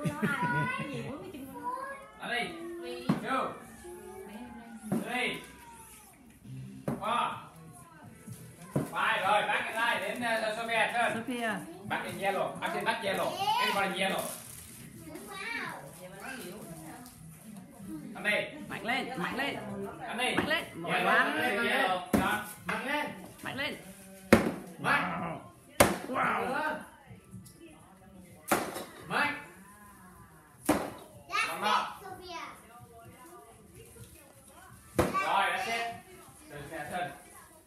của nó Go. Đi. Qua. Bye rồi, bắt cái line đến uh, Soviet turn. Sophia bắt in yellow. Back in back yellow. Everybody yellow. vậy mà nó hiểu Anh đây. mạnh lên mạnh lên Anh đây. mạnh lên mạnh Yellow. quá Anh Mạnh lên. mạnh lên Mạnh. wow Mạnh. Come on. Rồi, that's it. Soviet turn.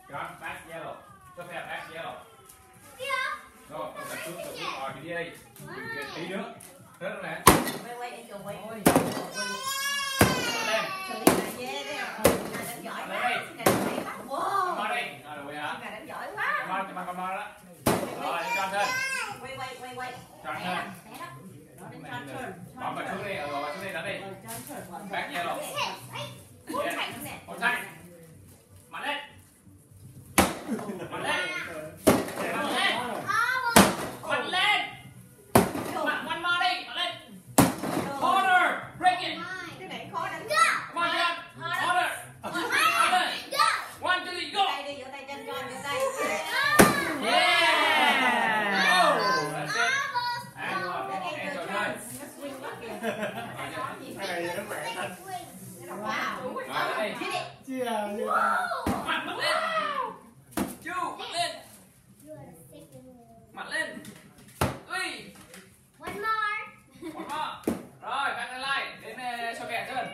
John, back yellow. Soviet, back yellow. Rồi, ông cần chút, cần chút. Rồi, đi đi. Tí nữa. Rớt rồi nè. quay quay anh chồng quay Lên. xử lý lại dê đấy ngài đánh giỏi quá Come wow on đi. Rồi, rồi hả? ngài đánh giỏi quá Come on, come on, come on đó. Rồi, John turn. quay quay quay quay đó đến John turn Bấm vào xuống đi, rồi vào xuống đi, đánh đi. Ờ, John turn Back yellow. Uống thành nè Hold tight. Mạnh lên. Mạnh lên. Mạnh lên. Mạnh lên. Mạnh one more đi. Mạnh lên. Corner. Break it. cái này khó đánh Come on, John. Corner. Corner. One, two, three, go. tay đi vỗ tay chân John vỗ tay yeah Oh, that's it. And one. That ain't And your your turn. turn. Nó swing quá kìa. Cái này nó khỏe thật. Wow. Rồi. Chia Mạnh, mạnh lên. Chu, mạnh lên. Mạnh lên. Ui. One more. Rồi, back in line. Đến uh, cho kẻ chân.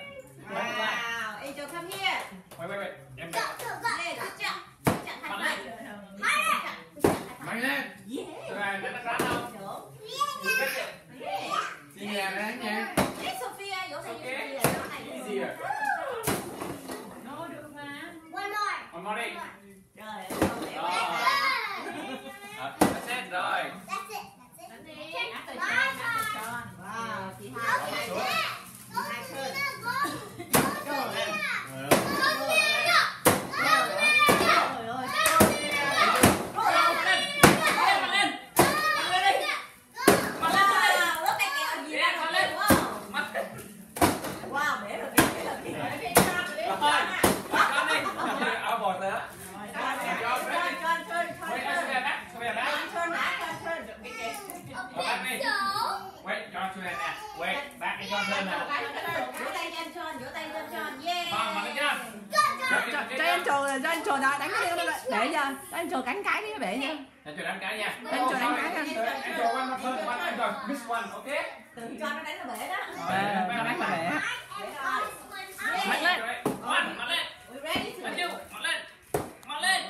Wow. Angel come here. Wait, wait, wait. Em Lên, good job. Good job. High Mạnh lên. Mạnh lên. Rồi, đánh nó rắn không? Đúng. Break it. Yeah. Chia nhà ráng nha. Hey, Sophia, vỗ tay cho Okay. Sophia. Nó này. Easier. Nó được mà. One more đi. Rồi, không hiểu. Rồi. Ờ, That's it, rồi. After John, after John. Wow, chị Hai. Hai turn. Hai turn. Lên. Ờ. Trời ơi. Mạnh lên. Mạnh lên. Mạnh lên đi. Mạnh lên, mạnh lên. Wow, rớt tay kẹo gì Dạ, ra mạnh rồi. lên. Wow. Mạnh lên. Wow, bể rồi kìa, bể rồi kìa. Rồi, bắt con đi. Áo bột nữa. John, John, John, turn, turn, Wait, turn. let's get back. Let's get back. John, turn back, John, turn. Cái kìa. Go back đi. Wait, John to that. Wait, back đi John turn nào. Vỗ tay cho anh John, vỗ tay cho anh John. Yeah. Vâng, mạnh lên John. cho cho anh trồ cho anh đó đánh cái đi để cho cho anh trồ cánh cái đi để nha Anh cho đánh cái nha. Anh cho đánh cái Anh cho anh cho one anh cho miss one? Từ John nó đánh là bể đó. cho đánh là Bể mạnh lên One, mạnh lên. Mạnh? Mạnh lên. Mạnh lên.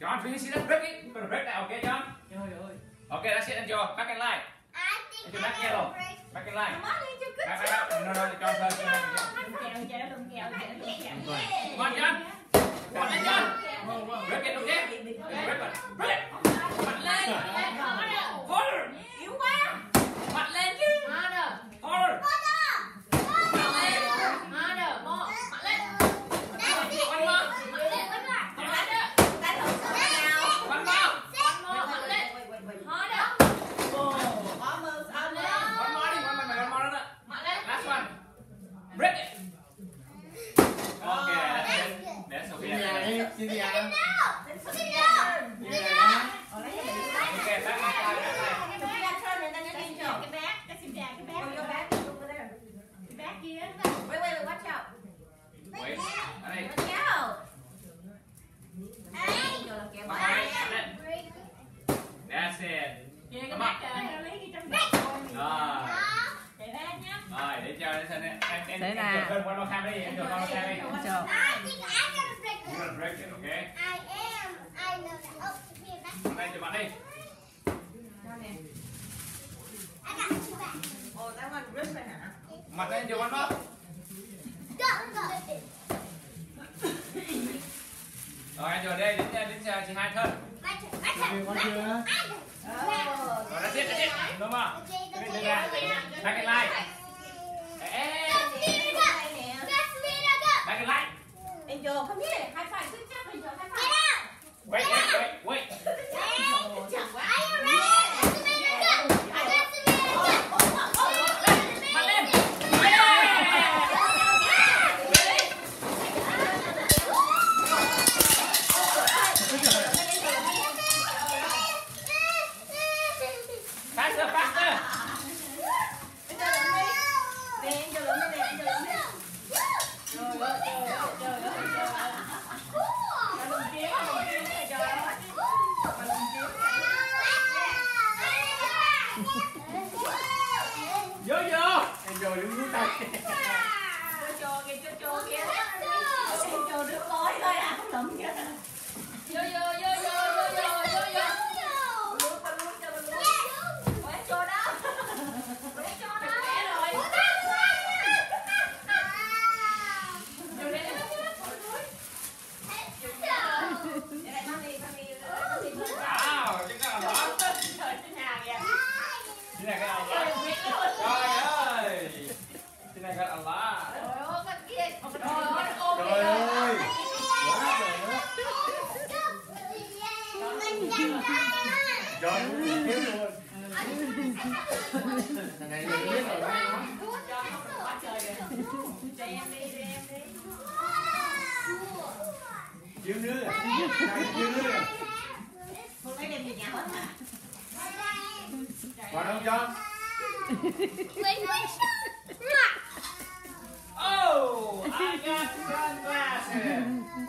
John, you see that break it? You're gonna break that, okay, John? Okay, that's it, and John, back in line. Back in line. Come on, Angel, good Back, job. back, back. No, no, John first. John first. Come on, John bật lên, John. Break it, okay? It. It. Lên. Corner. Yếu quá. Mạnh lên chứ. Corner. Mạnh lên. One more. Đánh lộn sao nào? One more. Wait, wait, wait, wait. Almost, almost. One more đi, one more, one more nữa. Last one. Break it. Okay, that's it. That's Chia nhà okay. đi. Chia nhà. Đến Sophia turn. Chia nhà. Ờ, lấy cái này, lấy cái Okay, back, back, back, back. này. Sophia turn and then you Angel. Oh, your back is over there. Wait, wait, wait, watch out. Wait, ở đây. Watch out. Angel làm kẹo Mạnh quá. lên, mạnh lên. That's it. Come on. Rồi. Rồi, để cho em em em Thế em nào? thêm one more time đi, em chụp one more time đi. cho You're gonna break it, okay? Hôm nay chụp bạn đi. Cho nè. Oh, that one rip rồi hả? Mặt lên chụp one more. Rồi, anh chụp đây, đến đến chị hai thân. Chưa? Oh, Rồi, that's it, that's it. Đúng không? Cái này ra. Back in line. Ê, ê, đây nè. back in line. Angel, come here. High five. Good job, Angel. High five. Wait, wait, wait, wait. Chặt quá. One vô kia Em vô đứa bói thôi à Không lụm kia Vô vô vô vô vô vô vô vô Sinagal Allah. Trời ơi, ôm Trời ơi. Quá rồi đó. Trời ơi, thiếu luôn. Thằng này mình biết rồi. Quá trời kìa. Cho em đi, cho em đi. Chiếu nước à. Chiếu nước à. Không lấy đem về nhà hết hả? Còn không cho? Mình mới I got sunglasses